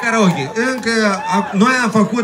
karaoke. Încă, noi am făcut